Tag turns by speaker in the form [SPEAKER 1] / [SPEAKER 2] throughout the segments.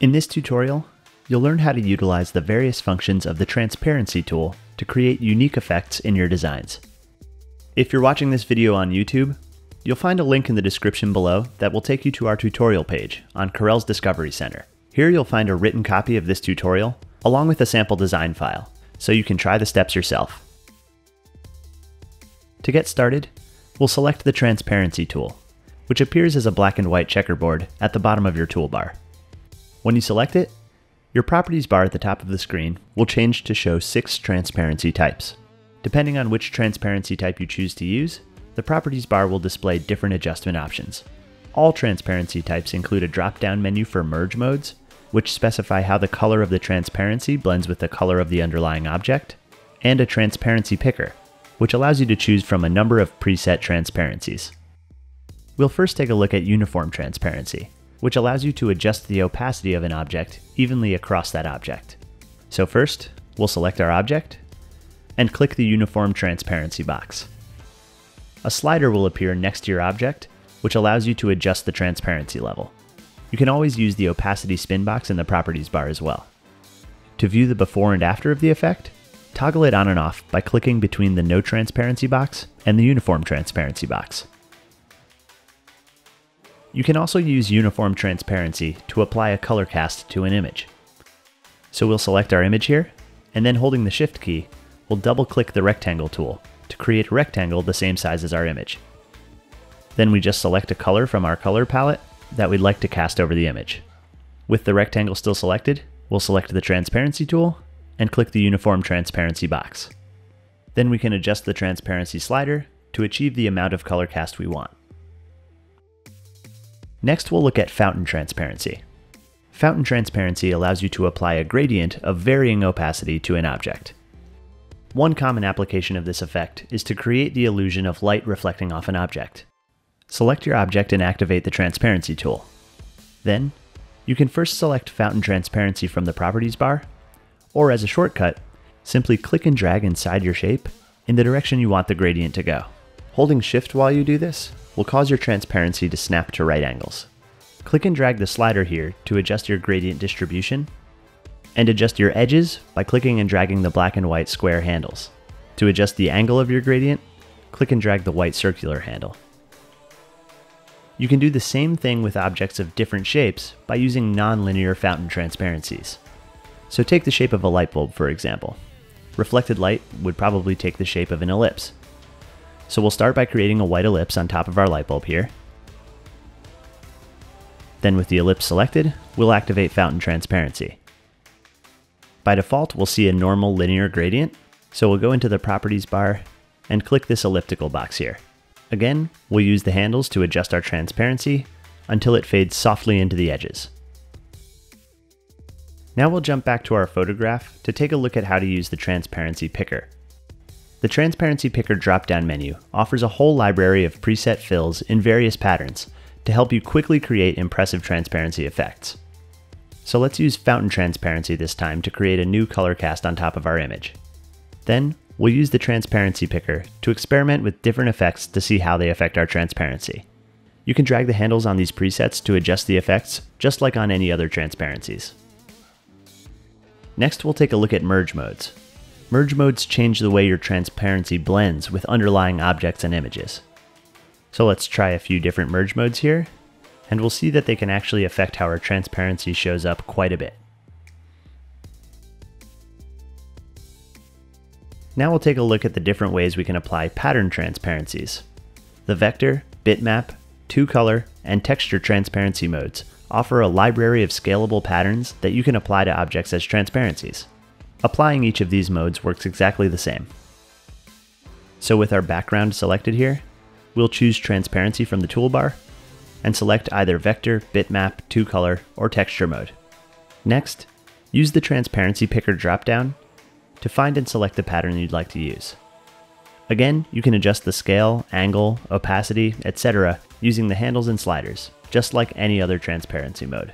[SPEAKER 1] In this tutorial, you'll learn how to utilize the various functions of the Transparency tool to create unique effects in your designs. If you're watching this video on YouTube, you'll find a link in the description below that will take you to our tutorial page on Corel's Discovery Center. Here you'll find a written copy of this tutorial, along with a sample design file, so you can try the steps yourself. To get started, we'll select the Transparency tool, which appears as a black and white checkerboard at the bottom of your toolbar. When you select it, your properties bar at the top of the screen will change to show six transparency types. Depending on which transparency type you choose to use, the properties bar will display different adjustment options. All transparency types include a drop-down menu for merge modes, which specify how the color of the transparency blends with the color of the underlying object, and a transparency picker, which allows you to choose from a number of preset transparencies. We'll first take a look at uniform transparency, which allows you to adjust the opacity of an object evenly across that object. So first, we'll select our object and click the Uniform Transparency box. A slider will appear next to your object, which allows you to adjust the transparency level. You can always use the opacity spin box in the properties bar as well. To view the before and after of the effect, toggle it on and off by clicking between the No Transparency box and the Uniform Transparency box. You can also use uniform transparency to apply a color cast to an image. So we'll select our image here, and then holding the Shift key, we'll double click the rectangle tool to create a rectangle the same size as our image. Then we just select a color from our color palette that we'd like to cast over the image. With the rectangle still selected, we'll select the transparency tool and click the uniform transparency box. Then we can adjust the transparency slider to achieve the amount of color cast we want. Next, we'll look at fountain transparency. Fountain transparency allows you to apply a gradient of varying opacity to an object. One common application of this effect is to create the illusion of light reflecting off an object. Select your object and activate the Transparency tool. Then, you can first select Fountain Transparency from the Properties bar, or as a shortcut, simply click and drag inside your shape in the direction you want the gradient to go. Holding Shift while you do this will cause your transparency to snap to right angles. Click and drag the slider here to adjust your gradient distribution, and adjust your edges by clicking and dragging the black and white square handles. To adjust the angle of your gradient, click and drag the white circular handle. You can do the same thing with objects of different shapes by using nonlinear fountain transparencies. So take the shape of a light bulb, for example. Reflected light would probably take the shape of an ellipse. So we'll start by creating a white ellipse on top of our light bulb here. Then with the ellipse selected, we'll activate fountain transparency. By default, we'll see a normal linear gradient, so we'll go into the properties bar and click this elliptical box here. Again, we'll use the handles to adjust our transparency until it fades softly into the edges. Now we'll jump back to our photograph to take a look at how to use the transparency picker. The Transparency Picker drop-down menu offers a whole library of preset fills in various patterns to help you quickly create impressive transparency effects. So let's use Fountain Transparency this time to create a new color cast on top of our image. Then, we'll use the Transparency Picker to experiment with different effects to see how they affect our transparency. You can drag the handles on these presets to adjust the effects, just like on any other transparencies. Next, we'll take a look at merge modes. Merge modes change the way your transparency blends with underlying objects and images. So let's try a few different merge modes here, and we'll see that they can actually affect how our transparency shows up quite a bit. Now we'll take a look at the different ways we can apply pattern transparencies. The vector, bitmap, two color, and texture transparency modes offer a library of scalable patterns that you can apply to objects as transparencies. Applying each of these modes works exactly the same. So with our background selected here, we'll choose transparency from the toolbar and select either vector, bitmap, 2color, or texture mode. Next, use the transparency picker dropdown to find and select the pattern you'd like to use. Again, you can adjust the scale, angle, opacity, etc. using the handles and sliders, just like any other transparency mode.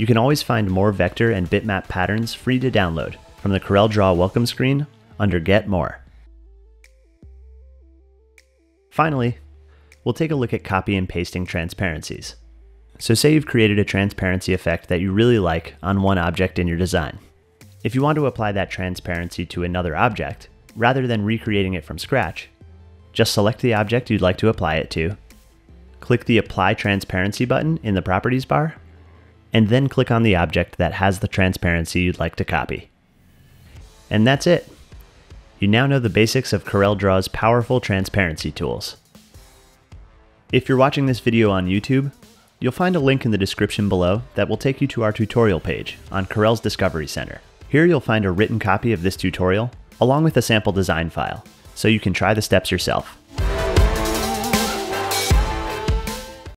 [SPEAKER 1] You can always find more vector and bitmap patterns free to download from the CorelDRAW welcome screen under Get More. Finally, we'll take a look at copy and pasting transparencies. So say you've created a transparency effect that you really like on one object in your design. If you want to apply that transparency to another object, rather than recreating it from scratch, just select the object you'd like to apply it to, click the Apply Transparency button in the Properties bar, and then click on the object that has the transparency you'd like to copy. And that's it. You now know the basics of CorelDRAW's powerful transparency tools. If you're watching this video on YouTube, you'll find a link in the description below that will take you to our tutorial page on Corel's Discovery Center. Here you'll find a written copy of this tutorial, along with a sample design file, so you can try the steps yourself.